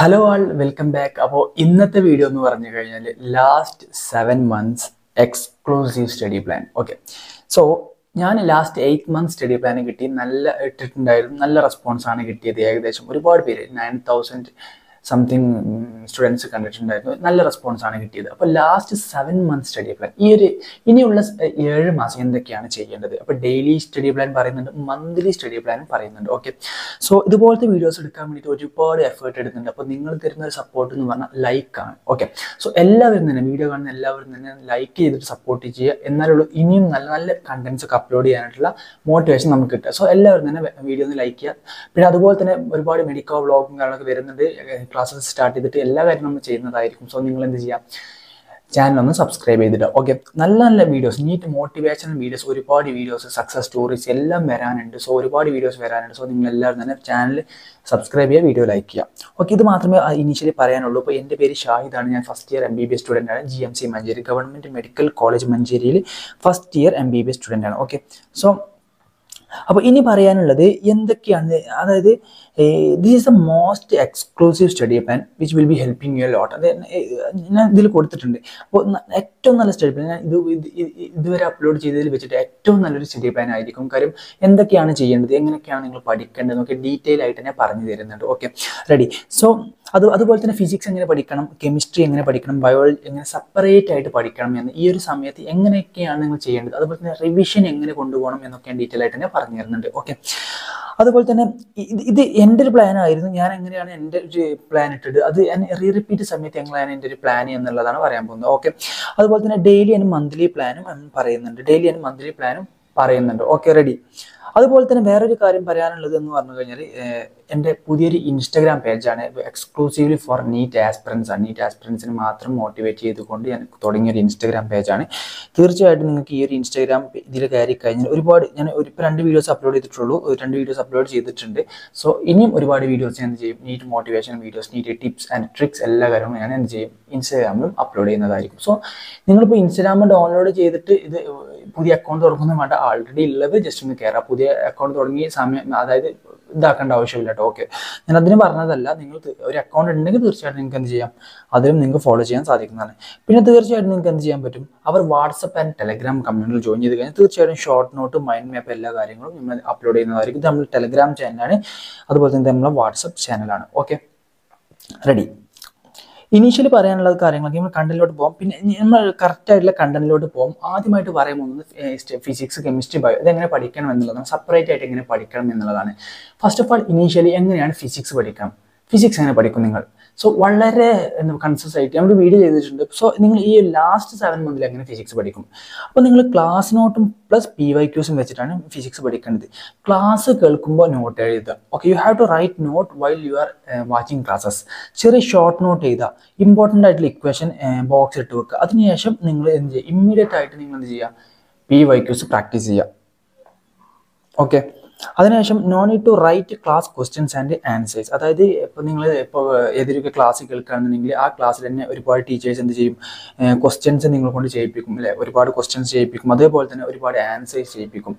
Hello ആൾ welcome back അപ്പോൾ ഇന്നത്തെ video എന്ന് പറഞ്ഞു കഴിഞ്ഞാൽ last seven months exclusive study plan okay so ഞാൻ last eight month study plan കിട്ടി. നല്ല ഇട്ടിട്ടുണ്ടായിരുന്നു. നല്ല റെസ്പോൺസ് ആണ് കിട്ടിയത്. ഏകദേശം ഒരുപാട് പേര് നയൻ തൗസൻഡ് സംതിങ് സ്റ്റുഡൻസ് കണ്ടിട്ടുണ്ടായിരുന്നു. നല്ല റെസ്പോൺസ് ആണ് കിട്ടിയത്. അപ്പോൾ last seven month study plan ഈ ഒരു ഇനിയുള്ള ഏഴ് മാസം എന്തൊക്കെയാണ് ചെയ്യേണ്ടത്? അപ്പോൾ ഡെയിലി സ്റ്റഡി പ്ലാൻ പറയുന്നുണ്ട് മന്ത്ലി സ്റ്റഡി പ്ലാനും പറയുന്നുണ്ട്. ഓക്കെ സോ ഇതുപോലത്തെ വീഡിയോസ് എടുക്കാൻ വേണ്ടിയിട്ട് ഒരുപാട് എഫേർട്ട് എടുക്കുന്നുണ്ട് അപ്പോൾ നിങ്ങൾ തരുന്ന ഒരു സപ്പോർട്ട് എന്ന് പറഞ്ഞാൽ ലൈക്കാണ് ഓക്കെ സോ എല്ലാവരും തന്നെ വീഡിയോ കാണുന്ന എല്ലാവരും തന്നെ ലൈക്ക് ചെയ്തിട്ട് സപ്പോർട്ട് ചെയ്യുക. എന്നാലുള്ള ഇനിയും നല്ല നല്ല കണ്ടന്റ്സ് ഒക്കെ അപ്ലോഡ് ചെയ്യാനായിട്ടുള്ള മോട്ടിവേഷൻ നമുക്ക് കിട്ടുക. സോ എല്ലാവരും തന്നെ വീഡിയോ ഒന്ന് ലൈക്ക് ചെയ്യുക. പിന്നെ അതുപോലെ തന്നെ ഒരുപാട് മെഡിക്കൽ വ്ളോഗും കാര്യങ്ങളൊക്കെ വരുന്നുണ്ട്. ക്ലാസ്സസ് സ്റ്റാർട്ട് ചെയ്തിട്ട് എല്ലാ കാര്യവും നമ്മൾ ചെയ്യുന്നതായിരിക്കും. സോ നിങ്ങൾ എന്ത് ചെയ്യാം? ചാനൽ ഒന്ന് സബ്സ്ക്രൈബ് ചെയ്തിട്ട് ഓക്കെ നല്ല നല്ല വീഡിയോസ് നീറ്റ് മോട്ടിവേഷണൽ വീഡിയോസ് ഒരുപാട് വീഡിയോസ് സക്സസ് സ്റ്റോറീസ് എല്ലാം വരാനുണ്ട്. സോ ഒരുപാട് വീഡിയോസ് വരാനുണ്ട്. സോ നിങ്ങൾ എല്ലാവരും തന്നെ ചാനൽ സബ്സ്ക്രൈബ് ചെയ്യുക വീഡിയോ ലൈക്ക് ചെയ്യുക. ഓക്കെ ഇത് മാത്രമേ ഇനീഷ്യലി പറയാനുള്ളൂ. ഇപ്പോൾ എന്റെ പേര് ഷാഹിദാണ് ഞാൻ first year M B B S student ആണ്. G M C Manjeri government medical college മഞ്ചേരിയിൽ first year M B B S student ആണ്. ഓക്കെ സോ അപ്പോൾ ഇനി പറയാനുള്ളത് എന്തൊക്കെയാണ്? അതായത് this is the most exclusive study plan which will be helping you lot അത് ഞാൻ ഇതിൽ കൊടുത്തിട്ടുണ്ട്. അപ്പോൾ ഏറ്റവും നല്ല സ്റ്റഡി പ്ലാൻ ഞാൻ ഇത് ഇതുവരെ അപ്ലോഡ് ചെയ്തതിൽ വെച്ചിട്ട് ഏറ്റവും നല്ലൊരു സ്റ്റഡി പ്ലാൻ ആയിരിക്കും. കാര്യം എന്തൊക്കെയാണ് ചെയ്യേണ്ടത് എങ്ങനെയൊക്കെയാണ് നിങ്ങൾ പഠിക്കേണ്ടത് എന്നൊക്കെ ഡീറ്റെയിൽ ആയിട്ട് തന്നെ പറഞ്ഞു തരുന്നുണ്ട്. ഓക്കെ റെഡി സോ അത് അതുപോലെ തന്നെ ഫിസിക്സ് എങ്ങനെ പഠിക്കണം കെമിസ്ട്രി എങ്ങനെ പഠിക്കണം ബയോളജി എങ്ങനെ സെപ്പറേറ്റ് ആയിട്ട് പഠിക്കണം എന്ന് ഈ ഒരു സമയത്ത് എങ്ങനെയൊക്കെയാണ് നിങ്ങൾ ചെയ്യേണ്ടത് അതുപോലെ തന്നെ റിവിഷൻ എങ്ങനെ കൊണ്ടുപോകണം എന്നൊക്കെ ഡീറ്റെയിൽ ആയിട്ട് തന്നെ പറഞ്ഞു തരുന്നുണ്ട്. ഓക്കെ അതുപോലെ തന്നെ ഇത് എന്റെ ഒരു പ്ലാനായിരുന്നു ഞാൻ എങ്ങനെയാണ് എന്റെ ഒരു പ്ലാൻ ഇട്ടത്? അത് റീ റിപ്പീറ്റ് സമയത്ത് എങ്ങനെയാണ് എന്റെ ഒരു പ്ലാൻ എന്നുള്ളതാണ് പറയാൻ പോകുന്നത്. ഓക്കെ അതുപോലെ തന്നെ ഡെയിലി ആൻഡ് മന്ത്ലി പ്ലാനും പറയുന്നുണ്ട്. ഡെയിലി ആൻഡ് മന്ത്ലി പ്ലാനും പറയുന്നുണ്ട്. ഓക്കെ റെഡി അതുപോലെ തന്നെ വേറൊരു കാര്യം പറയാനുള്ളത് എന്ന് പറഞ്ഞു കഴിഞ്ഞാൽ എന്റെ പുതിയൊരു ഇൻസ്റ്റഗ്രാം പേജാണ് എക്സ്ക്ലൂസീവ്ലി ഫോർ നീറ്റ് ആസ്പിറൻസ് ആണ്. നീറ്റ് ആസ്പിറൻസിന് മാത്രം മോട്ടിവേറ്റ് ചെയ്തുകൊണ്ട് ഞാൻ തുടങ്ങിയൊരു ഇൻസ്റ്റഗ്രാം പേജാണ് തീർച്ചയായിട്ടും നിങ്ങൾക്ക് ഈ ഒരു ഇൻസ്റ്റഗ്രാം ഇതിൽ കയറി കഴിഞ്ഞാൽ ഒരുപാട് ഞാൻ ഒരു ഇപ്പോൾ രണ്ട് വീഡിയോസ് അപ്ലോഡ് ചെയ്തിട്ടുള്ളൂ. രണ്ട് വീഡിയോസ് അപ്ലോഡ് ചെയ്തിട്ടുണ്ട്. സോ ഇനിയും ഒരുപാട് വീഡിയോസ് ഞാൻ എന്ത് ചെയ്യും? NEET motivation videos NEET tips and tricks എല്ലാ കാര്യങ്ങളും ഞാൻ എന്ത് ചെയ്യും? ഇൻസ്റ്റാഗ്രാമിലും അപ്ലോഡ് ചെയ്യുന്നതായിരിക്കും. സോ നിങ്ങളിപ്പോൾ ഇൻസ്റ്റാഗ്രാമിൽ ഡൗൺലോഡ് ചെയ്തിട്ട് ഇത് പുതിയ അക്കൗണ്ട് തുറക്കുന്ന വേണ്ട ആൾറെഡി ഉള്ളത് ജസ്റ്റ് ഒന്ന് കയറാം പുതിയ അക്കൗണ്ട് തുടങ്ങി സമയം അതായത് ഇതാക്കേണ്ട ആവശ്യമില്ല കേട്ടോ ഓക്കെ ഞാൻ അതിന് പറഞ്ഞതല്ല നിങ്ങൾ ഒരു അക്കൗണ്ട് ഉണ്ടെങ്കിൽ തീർച്ചയായിട്ടും നിങ്ങൾക്ക് എന്ത് ചെയ്യാം? അതിലും നിങ്ങൾക്ക് ഫോളോ ചെയ്യാൻ സാധിക്കുന്നതാണ്. പിന്നെ തീർച്ചയായിട്ടും നിങ്ങൾക്ക് എന്ത് ചെയ്യാൻ പറ്റും? അവർ വാട്സപ്പ് ആൻഡ് ടെലഗ്രാം കമ്മ്യൂണിറ്റിയിൽ ജോയിൻ ചെയ്ത് കഴിഞ്ഞാൽ തീർച്ചയായിട്ടും ഷോർട്ട് നോട്ട് മൈൻഡ് മാപ്പ് എല്ലാ കാര്യങ്ങളും നമ്മൾ അപ്ലോഡ് ചെയ്യുന്നതായിരിക്കും. നമ്മൾ ടെലഗ്രാം ചാനലാണ് അതുപോലെ തന്നെ നമ്മളെ വാട്സപ്പ് ചാനലാണ് ഓക്കെ റെഡി ഇനീഷ്യലി പറയാനുള്ള കാര്യങ്ങളൊക്കെ നമ്മൾ കണ്ടന്റിലോട്ട് പോകും പിന്നെ നമ്മൾ കറക്റ്റ് ആയിട്ടുള്ള കണ്ടന്റിലോട്ട് പോകും ആദ്യമായിട്ട് പറയാൻ പോകുന്നത് ഫിസിക്സ് കെമിസ്ട്രി ബയോ ഇതെങ്ങനെ പഠിക്കണം എന്നുള്ളതാണ്. സെപ്പറേറ്റ് ആയിട്ട് എങ്ങനെ പഠിക്കണം എന്നുള്ളതാണ്. ഫസ്റ്റ് ഓഫ് ആൾ ഇനീഷ്യലി എങ്ങനെയാണ് ഫിസിക്സ് പഠിക്കണം? ഫിസിക്സ് അങ്ങനെ പഠിക്കും നിങ്ങൾ. സോ വളരെ കൺസസ് ആയിട്ട് നമ്മൾ വീഡിയോ ചെയ്തിട്ടുണ്ട്. സോ നിങ്ങൾ ഈ ലാസ്റ്റ് സെവൻ മന്തിൽ അങ്ങനെ ഫിസിക്സ് പഠിക്കും? അപ്പോൾ നിങ്ങൾ ക്ലാസ് നോട്ടും പ്ലസ് പി വൈ ക്യൂസും വെച്ചിട്ടാണ് ഫിസിക്സ് പഠിക്കേണ്ടത്. ക്ലാസ് കേൾക്കുമ്പോൾ നോട്ട് എഴുതുക. Okay you have to write note while you are watching classes ചെറിയ ഷോർട്ട് നോട്ട് ചെയ്താൽ ഇമ്പോർട്ടന്റ് ആയിട്ടുള്ള ഇക്വേഷൻ ബോക്സ് ഇട്ട് വെക്കുക. അതിനുശേഷം നിങ്ങൾ എന്ത് ചെയ്യുക? ഇമ്മീഡിയറ്റ് ആയിട്ട് നിങ്ങൾ എന്ത് ചെയ്യുക? പി വൈ ക്യൂസ് പ്രാക്ടീസ് ചെയ്യുക. ഓക്കെ അതിനുശേഷം no need to write class questions and answers അതായത് ഇപ്പോൾ നിങ്ങൾ ഇപ്പോൾ ഏതൊരു ക്ലാസ് കേൾക്കുകയാണെന്നുണ്ടെങ്കിൽ ആ ക്ലാസ്സിൽ തന്നെ ഒരുപാട് ടീച്ചേഴ്സ് എന്ത് ചെയ്യും? ക്വസ്റ്റ്യൻസ് നിങ്ങൾ കൊണ്ട് ചെയ്യിപ്പിക്കും അല്ലേ? ഒരുപാട് ക്വസ്റ്റ്യൻസ് ചെയ്യിപ്പിക്കും. അതേപോലെ തന്നെ ഒരുപാട് ആൻസേഴ്സ് ചെയ്യിപ്പിക്കും.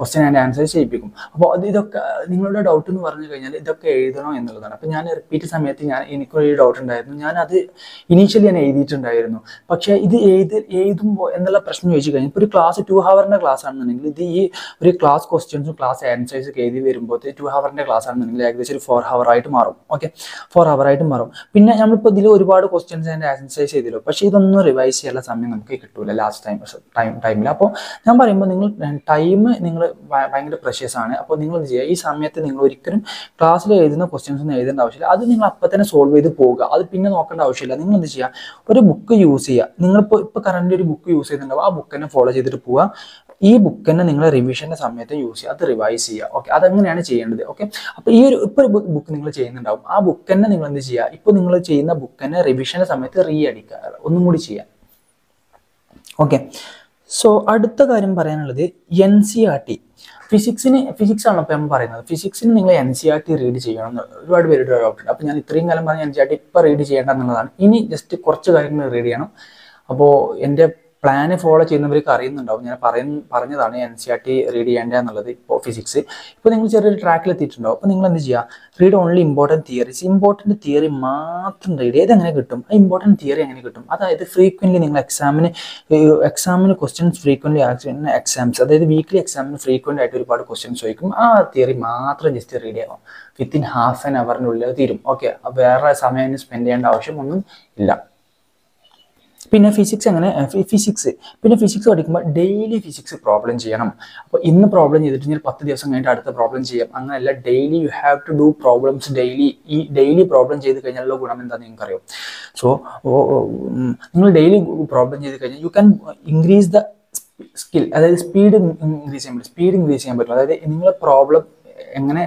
ക്വസ്റ്റ്യൻ ആൻഡ് ആൻസേഴ്സ് ചെയ്യിപ്പിക്കും. അപ്പോൾ ഇതൊക്കെ നിങ്ങളുടെ ഡൗട്ട് എന്ന് പറഞ്ഞു കഴിഞ്ഞാൽ ഇതൊക്കെ എഴുതണോ എന്നുള്ളതാണ്. അപ്പോൾ ഞാൻ റിപ്പീറ്റ് സമയത്ത് ഞാൻ എനിക്കൊരു ഡൗട്ട് ഉണ്ടായിരുന്നു. ഞാൻ അത് ഇനീഷ്യലി ഞാൻ എഴുതിയിട്ടുണ്ടായിരുന്നു. പക്ഷേ ഇത് എഴുതി എഴുതുമ്പോൾ എന്നുള്ള പ്രശ്നം ചോദിച്ചു കഴിഞ്ഞാൽ ഇപ്പോൾ ഒരു ക്ലാസ് ടു ഹവറിന്റെ ക്ലാസ് ആണെന്നുണ്ടെങ്കിൽ ഇത് ഈ ഒരു ക്ലാസ് ക്വസ്റ്റ്യൻസും ക്ലാസ് ആൻസേഴ്സ് എഴുതി വരുമ്പോൾ ടു ഹവറിന്റെ ക്ലാസ് ആണെന്നുണ്ടെങ്കിൽ ഏകദേശം ഒരു ഫോർ ഹവർ ആയിട്ട് മാറും. ഓക്കെ ഫോർ ഹവർ ആയിട്ട് മാറും. പിന്നെ നമ്മളിപ്പോൾ ഇതിൽ ഒരുപാട് ക്വസ്റ്റ്യൻസ് ആൻഡ് ആൻസേഴ്സ് ചെയ്തല്ലോ പക്ഷേ ഇതൊന്നും റിവൈസ് ചെയ്യാനുള്ള സമയം നമുക്ക് കിട്ടൂല ലാസ്റ്റ് ടൈം ടൈം ടൈമിൽ അപ്പോൾ ഞാൻ പറയുമ്പോൾ നിങ്ങൾ ടൈം നിങ്ങൾ ഭയങ്കര പ്രഷ്യസ് ആണ്. അപ്പോൾ നിങ്ങൾ ചെയ്യുക? ഈ സമയത്ത് നിങ്ങൾ ഒരിക്കലും ക്ലാസ്സിൽ എഴുതുന്ന ക്വസ്റ്റ്യൻസ് ഒന്നും എഴുതേണ്ട ആവശ്യമില്ല. അത് നിങ്ങൾ അപ്പം തന്നെ സോൾവ് ചെയ്ത് പോകുക അത് പിന്നെ നോക്കേണ്ട ആവശ്യമില്ല. നിങ്ങൾ എന്ത് ചെയ്യുക? ഒരു ബുക്ക് യൂസ് ചെയ്യുക. നിങ്ങളിപ്പോൾ ഇപ്പോൾ കറണ്ട് ഒരു ബുക്ക് യൂസ് ചെയ്യുന്നുണ്ടാവും. ആ ബുക്ക് തന്നെ ഫോളോ ചെയ്തിട്ട് പോവുക. ഈ ബുക്ക് തന്നെ നിങ്ങൾ റിവിഷന്റെ സമയത്ത് യൂസ് ചെയ്യുക. അത് റിവൈസ് ചെയ്യുക. ഓക്കെ അതെങ്ങനെയാണ് ചെയ്യേണ്ടത്? ഓക്കെ അപ്പോൾ ഈ ഒരു ഇപ്പോൾ ഒരു ബുക്ക് നിങ്ങൾ ചെയ്യുന്നുണ്ടാവും. ആ ബുക്ക് തന്നെ നിങ്ങൾ എന്ത് ചെയ്യുക? ഇപ്പോൾ നിങ്ങൾ ചെയ്യുന്ന ബുക്ക് തന്നെ റിവിഷന്റെ സമയത്ത് റീ അടിക്കുക ഒന്നും കൂടി ചെയ്യുക ഓക്കെ സോ അടുത്ത കാര്യം പറയാനുള്ളത് എൻ സി ആർ ടി ഫിസിക്സിന് ഫിസിക്സ് ആണ് ഇപ്പോൾ പറയുന്നത്? ഫിസിക്സിന് നിങ്ങൾ N C E R T ചെയ്യണം എന്ന് ഒരുപാട് പേരുടെ ഡൗട്ട് ഉണ്ട്. അപ്പോൾ ഞാൻ ഇത്രയും കാലം പറഞ്ഞ എൻ സി ആർ ടി ഇപ്പോൾ റീഡ് ചെയ്യേണ്ട എന്നുള്ളതാണ്. ഇനി ജസ്റ്റ് കുറച്ച് കാര്യങ്ങൾ റീഡ് ചെയ്യണം. അപ്പോൾ എന്റെ പ്ലാന് ഫോളോ ചെയ്യുന്നവർക്ക് അറിയുന്നുണ്ടാവും. ഞാൻ പറയുന്ന പറഞ്ഞതാണ് N C E R T ചെയ്യേണ്ട എന്നുള്ളത് ഇപ്പോൾ ഫിസിക്സ് ഇപ്പോൾ നിങ്ങൾ ചെറിയൊരു ട്രാക്കിൽ എത്തിയിട്ടുണ്ടാവും. അപ്പോൾ നിങ്ങൾ എന്ത് ചെയ്യുക read only important theories important theory മാത്രം റീഡ് ചെയ്ത് എങ്ങനെ കിട്ടും? ആ ഇമ്പോർട്ടന്റ് തിയറി എങ്ങനെ കിട്ടും? അതായത് ഫ്രീക്വന്റ്ലി നിങ്ങൾ എക്സാമിന് എക്സാമിന് ക്വസ്റ്റ്യൻസ് ഫ്രീക്വന്റ്ലി എക്സാംസ് അതായത് വീക്ക്ലി എക്സാമിന് ഫ്രീക്വന്റ് ആയിട്ട് ഒരുപാട് ക്വസ്റ്റ്യൻസ് ചോദിക്കും. ആ തിയറി മാത്രം ജസ്റ്റ് റീഡ് ചെയ്യാം വിത്തിൻ ഹാഫ് ആൻ അവറിനുള്ളിൽ തീരും. ഓക്കെ വേറെ സമയം സ്പെൻഡ് ചെയ്യേണ്ട ആവശ്യമൊന്നും ഇല്ല. പിന്നെ ഫിസിക്സ് അങ്ങനെ ഫിസിക്സ് പിന്നെ ഫിസിക്സ് പഠിക്കുമ്പോൾ ഡെയിലി ഫിസിക്സ് പ്രോബ്ലം ചെയ്യണം. അപ്പോൾ ഇന്ന് പ്രോബ്ലം ചെയ്തിട്ട് ഞാൻ പത്ത് ദിവസം കഴിഞ്ഞിട്ട് അടുത്ത പ്രോബ്ലം ചെയ്യാം. അങ്ങനെയല്ല daily you have to do problems daily ഈ ഡെയിലി പ്രോബ്ലം ചെയ്ത് കഴിഞ്ഞാലുള്ള ഗുണം എന്താണെന്ന് നിങ്ങൾക്കറിയാം? സോ നിങ്ങൾ ഡെയിലി പ്രോബ്ലം ചെയ്ത് കഴിഞ്ഞാൽ you can increase the skill അതായത് സ്പീഡ് ഇൻക്രീസ് ചെയ്യാൻ പറ്റും. സ്പീഡ് ഇൻക്രീസ് ചെയ്യാൻ പറ്റും. അതായത് നിങ്ങളെ പ്രോബ്ലം എങ്ങനെ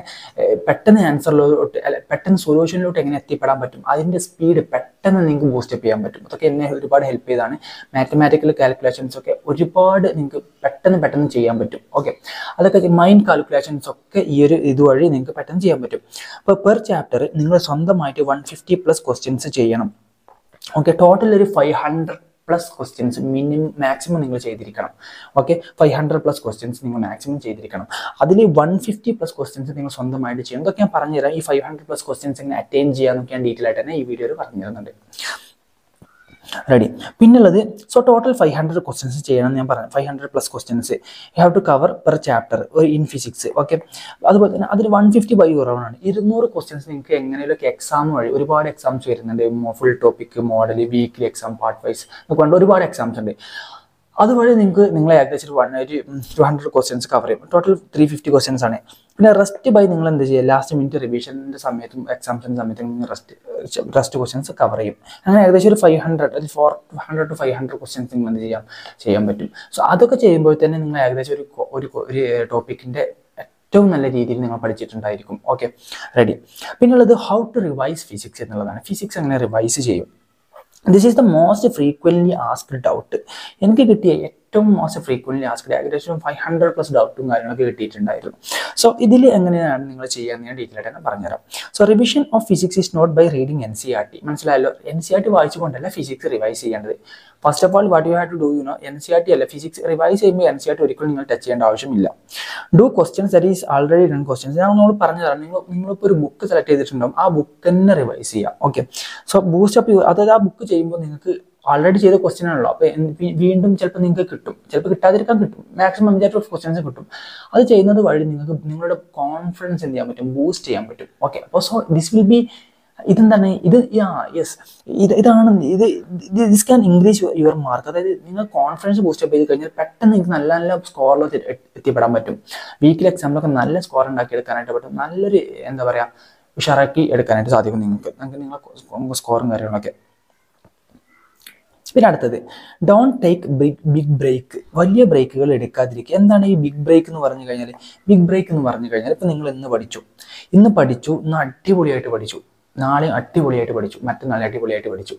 പെട്ടെന്ന് ആൻസറിലോട്ട് അല്ല പെട്ടെന്ന് സൊല്യൂഷനിലോട്ട് എങ്ങനെ എത്തിപ്പെടാൻ പറ്റും? അതിന്റെ സ്പീഡ് പെട്ടെന്ന് നിങ്ങൾക്ക് ബൂസ്റ്റപ്പ് ചെയ്യാൻ പറ്റും. അതൊക്കെ എന്നെ ഒരുപാട് ഹെൽപ്പ് ചെയ്താണ്. മാത്തമാറ്റിക്കൽ കാൽക്കുലേഷൻസ് ഒക്കെ ഒരുപാട് നിങ്ങൾക്ക് പെട്ടെന്ന് പെട്ടെന്ന് ചെയ്യാൻ പറ്റും. ഓക്കെ അതൊക്കെ മൈൻഡ് കാൽക്കുലേഷൻസ് ഒക്കെ ഈ ഒരു ഇതുവഴി നിങ്ങൾക്ക് പെട്ടെന്ന് ചെയ്യാൻ പറ്റും. അപ്പോൾ പെർ ചാപ്റ്റർ നിങ്ങൾ സ്വന്തമായിട്ട് വൺ ഫിഫ്റ്റി പ്ലസ് ക്വസ്റ്റ്യൻസ് ചെയ്യണം. ഓക്കെ ടോട്ടൽ ഒരു five hundred plus questions minimum maximum നിങ്ങൾ ചെയ്തിരിക്കണം. Okay five hundred plus questions നിങ്ങൾ മാക്സിമം ചെയ്തിരിക്കണം. അതിൽ വൺ ഫിഫ്റ്റി പ്ലസ് ക്വസ്റ്റ്യൻസ് നിങ്ങൾ സ്വന്തമായിട്ട് ചെയ്യും ഇതൊക്കെ ഞാൻ പറഞ്ഞുതരാം. ഈ ഫൈവ് ഹൺഡ്രഡ് പ്ലസ് ക്വസ്റ്റ്യൻസ് എങ്ങനെ അറ്റൈൻ ചെയ്യാന്നൊക്കെ ഞാൻ ഡീറ്റെയിൽ ആയിട്ട് തന്നെ ഈ വീഡിയോയിൽ പറഞ്ഞു തരുന്നുണ്ട് റെഡി പിന്നുള്ളത് so total five hundred questions ചെയ്യണം ഞാൻ പറഞ്ഞു. Five hundred plus questions you have to cover per chapter ഒരു ഇൻ ഫിസിക്സ് ഓക്കെ അതുപോലെ തന്നെ അതിൽ വൺ ഫിഫ്റ്റി ബൈ കുറവാണ് ഇരുന്നൂറ് ക്വസ്റ്റ്യൻസ് നിങ്ങൾക്ക് എങ്ങനെയൊക്കെ എക്സാം വഴി ഒരുപാട് എക്സാംസ് വരുന്നുണ്ട്. Full topic model weekly exam part wise എന്നൊക്കെ ഒരുപാട് എക്സാംസ് ഉണ്ട്. അതുവഴി നിങ്ങൾക്ക് നിങ്ങൾ ഏകദേശം വൺ ഒരു ടു ഹൺഡ്രഡ് ക്വസ്റ്റ്യൻസ് കവർ ചെയ്യും. ടോട്ടൽ ത്രീ ഫിഫ്റ്റി ക്വസ്റ്റ്യൻസ് ആണ്. പിന്നെ റെസ്റ്റ് ബൈ നിങ്ങൾ എന്താ ചെയ്യുക ലാസ്റ്റ് മിനിറ്റ് റിവിഷന്റെ സമയത്തും എക്സാംസിന്റെ സമയത്തും നിങ്ങൾ റെസ്റ്റ് റെസ്റ്റ് ക്വസ്റ്റ്യൻസ് കവർ ചെയ്യും. അങ്ങനെ ഏകദേശം ഒരു ഫൈവ് ഹൺഡ്രഡ് ഒരു four hundred to five hundred questions നിങ്ങൾ എന്ത് ചെയ്യാം? ചെയ്യാൻ പറ്റും. സോ അതൊക്കെ ചെയ്യുമ്പോൾ തന്നെ നിങ്ങൾ ഏകദേശം ഒരു ഒരു ഒരു ടോപ്പിക്കിന്റെ ഏറ്റവും നല്ല രീതിയിൽ നിങ്ങൾ പഠിച്ചിട്ടുണ്ടായിരിക്കും. ഓക്കെ റെഡി പിന്നുള്ളത് ഹൗ ടു റിവൈസ് ഫിസിക്സ് എന്നുള്ളതാണ്. ഫിസിക്സ് എങ്ങനെ റിവൈസ് ചെയ്യും? this is the most frequently asked doubt എനിക്ക് കിട്ടിയ ഏറ്റവും മോസ്റ്റ് ഫ്രീക്വൻലി ആസ്ക്ഡ് ഏകദേശം ഫൈവ് ഹൺഡ്രഡ് പ്ലസ് ഡൗട്ടും കാര്യങ്ങളൊക്കെ കിട്ടിയിട്ടുണ്ടായിരുന്നു. സോ ഇതിൽ എങ്ങനെയാണ് നിങ്ങൾ ചെയ്യാന്ന് ഞാൻ ഡീറ്റെയിൽ ആയിട്ട് പറഞ്ഞുതരാം. So revision of physics is not by reading N C E R മനസ്സിലായല്ലോ? എൻ സി ആർ ടി വായിച്ചുകൊണ്ടല്ല ഫിസിക്സ് റിവൈസ് ചെയ്യേണ്ടത്. First of all what you have to do you know N C E R T physics revise ചെയ്യുമ്പോൾ N C R T ഒരിക്കലും നിങ്ങൾ touch ചെയ്യേണ്ട ആവശ്യമില്ല. Do questions that is already done questions ഞാൻ നമ്മൾ പറഞ്ഞു തരാം നിങ്ങൾ നിങ്ങളിപ്പോൾ ഒരു ബുക്ക് സെലക്ട് ചെയ്തിട്ടുണ്ടാവും. ആ ബുക്ക് തന്നെ റിവൈസ് ചെയ്യാം. ഓക്കെ സോ ബൂസ്റ്റ് അപ്പ് അതായത് ആ ബുക്ക് ചെയ്യുമ്പോൾ നിങ്ങൾക്ക് ആൾറെഡി ചെയ്ത ക്വസ്റ്റ്യൻ ആണല്ലോ. അപ്പോൾ വീണ്ടും ചിലപ്പോൾ നിങ്ങൾക്ക് കിട്ടും. ചിലപ്പോൾ കിട്ടാതിരിക്കാൻ കിട്ടും. മാക്സിമം അഞ്ചാറ് ക്വസ്റ്റ്യൻസ് കിട്ടും. അത് ചെയ്യുന്നത് വഴി നിങ്ങൾക്ക് നിങ്ങളുടെ കോൺഫിഡൻസ് എന്ത് ചെയ്യാൻ പറ്റും? ബൂസ്റ്റ് ചെയ്യാൻ പറ്റും. ഓക്കെ അപ്പോൾ സോ ദിസ് വിൽ ബി ഇതെന്താണ്? ഇത് യാ യെസ് ഇത് ഇതാണ് ഇത് this can increase your mark അതായത് നിങ്ങൾ കോൺഫിഡൻസ് ബൂസ്റ്റപ്പ് ചെയ്ത് കഴിഞ്ഞാൽ പെട്ടെന്ന് നിങ്ങൾക്ക് നല്ല നല്ല സ്കോറിൽ എത്തിപ്പെടാൻ പറ്റും. വീക്കിലെ എക്സാമിലൊക്കെ നല്ല സ്കോർ ഉണ്ടാക്കി എടുക്കാനായിട്ട് പറ്റും. നല്ലൊരു എന്താ പറയുക ഉഷാറാക്കി എടുക്കാനായിട്ട് സാധിക്കും നിങ്ങൾക്ക്. നിങ്ങൾക്ക് നിങ്ങളെ സ്കോറും കാര്യങ്ങളൊക്കെ. പിന്നെ അടുത്തത് don't take big big break വലിയ ബ്രേക്കുകൾ എടുക്കാതിരിക്കുക. എന്താണ് ഈ ബിഗ് ബ്രേക്ക് എന്ന് പറഞ്ഞു കഴിഞ്ഞാൽ ബിഗ് ബ്രേക്ക് എന്ന് പറഞ്ഞു കഴിഞ്ഞാൽ ഇപ്പം നിങ്ങൾ ഇന്ന് പഠിച്ചു. ഇന്ന് പഠിച്ചു ഇന്ന് അടിപൊളിയായിട്ട് പഠിച്ചു. നാളെ അടിപൊളിയായിട്ട് പഠിച്ചു. മറ്റന്നാളെ അടിപൊളിയായിട്ട് പഠിച്ചു.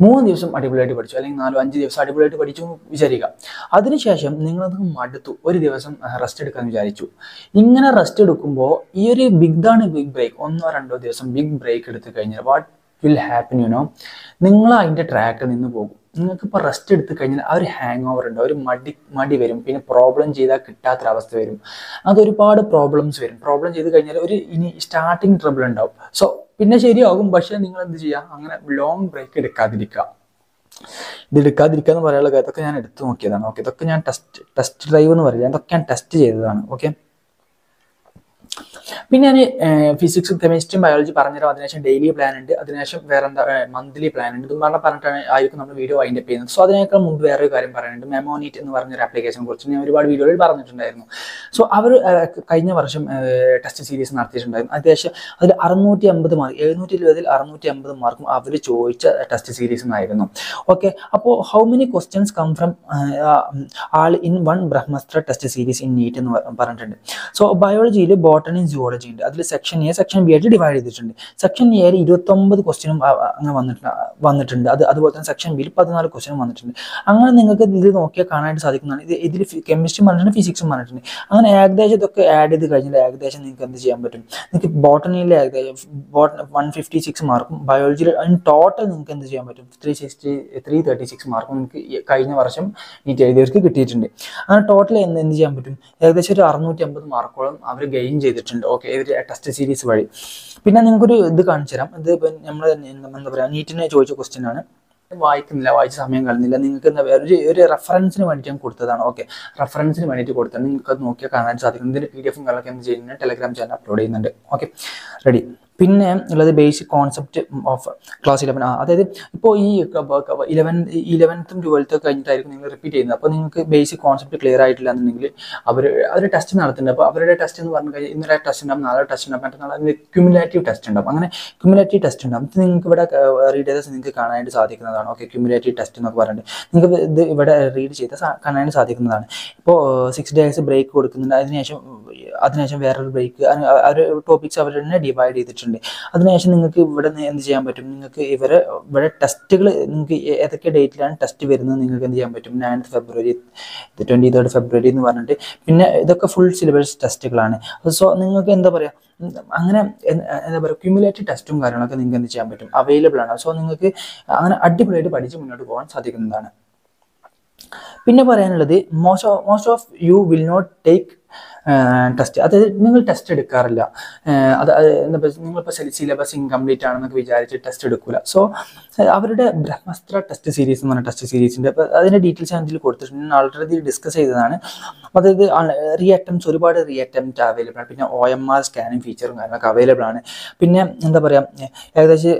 മൂന്ന് ദിവസം അടിപൊളിയായിട്ട് പഠിച്ചു. അല്ലെങ്കിൽ നാലോ അഞ്ച് ദിവസം അടിപൊളിയായിട്ട് പഠിച്ചു എന്ന് വിചാരിക്കുക. അതിനുശേഷം നിങ്ങളത് മടുത്തു. ഒരു ദിവസം റെസ്റ്റ് എടുക്കാമെന്ന് വിചാരിച്ചു. ഇങ്ങനെ റെസ്റ്റ് എടുക്കുമ്പോൾ ഈ ഒരു ബിഗ്ഗാണ് ബിഗ് ബ്രേക്ക് ഒന്നോ രണ്ടോ ദിവസം ബിഗ് ബ്രേക്ക് എടുത്തു കഴിഞ്ഞാൽ what will happen you know നിങ്ങൾ അതിന്റെ ട്രാക്കിൽ നിന്ന് പോകും. നിങ്ങൾക്ക് ഇപ്പോൾ റെസ്റ്റ് എടുത്തു കഴിഞ്ഞാൽ ആ ഒരു ഹാങ് ഓവർ ഉണ്ട് ഒരു മടി മടി വരും. പിന്നെ പ്രോബ്ലം ചെയ്താൽ കിട്ടാത്തൊരവസ്ഥ വരും. അത് ഒരുപാട് പ്രോബ്ലംസ് വരും. പ്രോബ്ലം ചെയ്ത് കഴിഞ്ഞാൽ ഒരു ഇനി സ്റ്റാർട്ടിങ് ട്രബിൾ ഉണ്ടാവും. സോ പിന്നെ ശരിയാകും. പക്ഷേ നിങ്ങൾ എന്ത് ചെയ്യുക? അങ്ങനെ ലോങ് ബ്രേക്ക് എടുക്കാതിരിക്കുക. ഇത് എടുക്കാതിരിക്കുക എന്ന് പറയാനുള്ള ഇതൊക്കെ ഞാൻ എടുത്തു നോക്കിയതാണ്. ഓക്കെ ഇതൊക്കെ ഞാൻ ടെസ്റ്റ് ടെസ്റ്റ് ഡ്രൈവ് എന്ന് പറയുന്നത് ഇതൊക്കെ ഞാൻ ടെസ്റ്റ് ചെയ്തതാണ്. ഓക്കെ പിന്നെ ഞാൻ ഫിസിക്സും കെമിസ്ട്രിയും ബയോളജി പറഞ്ഞുതരാം. അതിനുശേഷം ഡെയിലി പ്ലാൻ ഉണ്ട്. അതിനുശേഷം വേറെ എന്താ മന്ത്ലി പ്ലാൻ ഉണ്ട്. ഇതും പറഞ്ഞ പറഞ്ഞിട്ടാണ് ആയിരിക്കും നമ്മൾ വീഡിയോ വൈൻഡ് അപ്പ് ചെയ്യുന്നത്. സോ അതിനേക്കാൾ മുമ്പ് വേറെ ഒരു കാര്യം പറയുന്നുണ്ട്. മെമോനീറ്റ് എന്ന് പറഞ്ഞൊരു ആപ്ലിക്കേഷനെ കുറിച്ച് ഞാൻ ഒരുപാട് വീഡിയോയിൽ പറഞ്ഞിട്ടുണ്ടായിരുന്നു. സോ അവർ കഴിഞ്ഞ വർഷം ടെസ്റ്റ് സീരീസ് നടത്തിയിട്ടുണ്ടായിരുന്നു. അത്യാവശ്യം അതിൽ അറുന്നൂറ്റി അമ്പത് മാർക്ക് എഴുന്നൂറ്റി ഇരുപതിൽ അറുന്നൂറ്റി അമ്പത് മാർക്കും അവർ ചോദിച്ച ടെസ്റ്റ് സീരീസ് ആയിരുന്നു ഓക്കെ അപ്പോൾ how many questions come from all in one Brahmastra test series in NEET എന്ന് പറഞ്ഞിട്ടുണ്ട്. സോ ബയോളജിയിൽ ബോട്ടണി സുവോളജി ബയോളജി ഉണ്ട്. അതിൽ സെക്ഷൻ എ സെക്ഷൻ ബി ആയിട്ട് ഡിവൈഡ് ചെയ്തിട്ടുണ്ട്. സെക്ഷൻ എയിൽ ഇരുപത്തൊമ്പത് ക്വസ്റ്റ്യനും അങ്ങനെ വന്നിട്ടുണ്ട് വന്നിട്ടുണ്ട്. അത് അതുപോലെ തന്നെ സെക്ഷൻ ബിയിൽ പതിനാല് ക്വസ്റ്റ്യനും വന്നിട്ടുണ്ട്. അങ്ങനെ നിങ്ങൾക്ക് ഇത് നോക്കിയാൽ കാണാനായിട്ട് സാധിക്കുന്നതാണ്. ഇത് ഇതിൽ കെമിസ്ട്രി പറഞ്ഞിട്ടുണ്ട് ഫിസിക്സും പറഞ്ഞിട്ടുണ്ട്. അങ്ങനെ ഏകദേശം ഇതൊക്കെ ആഡ് ചെയ്ത് കഴിഞ്ഞാൽ ഏകദേശം നിങ്ങൾക്ക് എന്ത് ചെയ്യാൻ പറ്റും? നിങ്ങൾക്ക് ബോട്ടണിയിൽ ഏകദേശം ബോട്ട വൺ ഫിഫ്റ്റി സിക്സ് മാർക്കും ബയോളജിയിൽ ടോട്ടൽ നിങ്ങൾക്ക് എന്ത് ചെയ്യാൻ പറ്റും? Three sixty three thirty six മാർക്കും നിങ്ങൾക്ക് കഴിഞ്ഞ വർഷം നീറ്റ് എഴുതിയവർക്ക് കിട്ടിയിട്ടുണ്ട്. അങ്ങനെ ടോട്ടൽ എന്ത് എന്ത് ചെയ്യാൻ പറ്റും? ഏകദേശം ഒരു അറുന്നൂറ്റി അമ്പത് മാർക്കോളം അവർ ഗെയിൻ ചെയ്തിട്ടുണ്ട്. ഓക്കെ ഇവർ ടെസ്റ്റ് സീരീസ് വഴി. പിന്നെ നിങ്ങൾക്കൊരു ഇത് കാണിച്ചു തരാം. ഇത് നമ്മൾ എന്താ പറയുക നീറ്റിനെ ചോദിച്ച ക്വസ്റ്റ്യൻ ആണ്. വായിക്കുന്നില്ല വായിച്ച സമയം കളഞ്ഞില്ല നിങ്ങൾക്ക് എന്താ ഒരു ഒരു റെഫറൻസിന് വേണ്ടിയിട്ട് ഞാൻ കൊടുത്തതാണ്. ഓക്കെ റെഫറൻസിന് വേണ്ടിയിട്ട് കൊടുത്തത് നിങ്ങൾക്ക് അത് നോക്കിയാൽ കാണാൻ സാധിക്കും. ഇതിന്റെ പി ഡി എഫും കാര്യങ്ങളൊക്കെ എന്ത് ചെയ്യുന്നത് ടെലഗ്രാം ചാനൽ അപ്ലോഡ് ചെയ്യുന്നുണ്ട്. ഓക്കെ റെഡി പിന്നെ ഉള്ളത് basic concept of class eleven ആ അതായത് ഇപ്പോൾ ഈ ഇലവൻ ഇലവൻത്തും ട്വൽത്തും കഴിഞ്ഞിട്ടായിരിക്കും നിങ്ങൾ റിപ്പീറ്റ് ചെയ്യുന്നത്. അപ്പോൾ നിങ്ങൾക്ക് ബേസിക് കോൺസെപ്റ്റ് ക്ലിയർ ആയിട്ടില്ല എന്നുണ്ടെങ്കിൽ അവർ അവർ ടെസ്റ്റ് നടത്തുന്നുണ്ട്. അപ്പോൾ അവരുടെ ടെസ്റ്റ് എന്ന് പറഞ്ഞു കഴിഞ്ഞാൽ ഇന്നലെ ടെസ്റ്റ് ഉണ്ടാവും നാളെ ടെസ്റ്റ് മറ്റന്നാൾ അതിന് ക്യുമുലേറ്റീവ് ടെസ്റ്റ് ഉണ്ടാവും. അങ്ങനെ ക്യുമുലേറ്റീവ് ടെസ്റ്റ് ഉണ്ടാവും. ഇത് നിങ്ങൾക്ക് ഇവിടെ റീഡ് ചെയ്ത നിങ്ങൾക്ക് കാണാനായിട്ട് സാധിക്കുന്നതാണ്. ഓക്കെ ക്യുമുലേറ്റീവ് ടെസ്റ്റ് എന്നൊക്കെ പറഞ്ഞിട്ട്. നിങ്ങൾക്ക് ഇത് ഇവിടെ റീഡ് ചെയ്ത് കാണാനായിട്ട് സാധിക്കുന്നതാണ്. ഇപ്പോൾ സിക്സ് ഡേയ്സ് ബ്രേക്ക് കൊടുക്കുന്നുണ്ട്. അതിനുശേഷം അതിനുശേഷം വേറൊരു ബ്രേക്ക് ആ ഒരു ടോപ്പിക്സ് അവർ തന്നെ ഡിവൈഡ് ചെയ്തിട്ടുണ്ട്. അതിനുശേഷം നിങ്ങൾക്ക് ഇവിടെ എന്ത് ചെയ്യാൻ പറ്റും? നിങ്ങൾക്ക് ഇവരെ ഇവിടെ ടെസ്റ്റുകൾ നിങ്ങൾക്ക് ഏതൊക്കെ ഡേറ്റിലാണ് ടെസ്റ്റ് വരുന്നത് നിങ്ങൾക്ക് എന്ത് ചെയ്യാൻ പറ്റും? Ninth February twenty third February എന്ന് പറഞ്ഞിട്ട്. പിന്നെ ഇതൊക്കെ ഫുൾ സിലബസ് ടെസ്റ്റുകളാണ് സോ നിങ്ങൾക്ക് എന്താ പറയുക അങ്ങനെ എന്താ പറയുക ക്യുമുലേറ്റീവ് ടെസ്റ്റും കാര്യങ്ങളൊക്കെ നിങ്ങൾക്ക് എന്ത് ചെയ്യാൻ പറ്റും? അവൈലബിൾ ആണ്. സോ നിങ്ങൾക്ക് അങ്ങനെ അടിപൊളിയായിട്ട് പഠിച്ച് മുന്നോട്ട് പോകാൻ സാധിക്കുന്നതാണ്. പിന്നെ പറയാനുള്ളത് most most of you will not take test അതായത് നിങ്ങൾ ടെസ്റ്റ് എടുക്കാറില്ല. അത് അത് നിങ്ങളിപ്പോൾ സിലബസ് ഇൻകംപ്ലീറ്റ് ആണെന്നൊക്കെ വിചാരിച്ച് ടെസ്റ്റ് എടുക്കില്ല സോ അവരുടെ ബ്രഹ്മസ്ത്ര ടെസ്റ്റ് സീരീസ് എന്ന് പറഞ്ഞ ടെസ്റ്റ് സീരീസിന്റെ അപ്പോൾ അതിന്റെ ഡീറ്റെയിൽസ് ഞാൻ ഇതിൽ കൊടുത്തിട്ടുണ്ട്. ഞാൻ ഓൾറെഡി ഡിസ്കസ് ചെയ്തതാണ്. അതായത് റീ അറ്റംപ്റ്റ്സ് ഒരുപാട് റീ അറ്റംപ്റ്റ് അവൈലബിൾ ആണ്. പിന്നെ ഒ എം ആർ സ്കാനിങ് ഫീച്ചറും കാര്യങ്ങളൊക്കെ അവൈലബിൾ ആണ്. പിന്നെ എന്താ പറയുക ഏകദേശം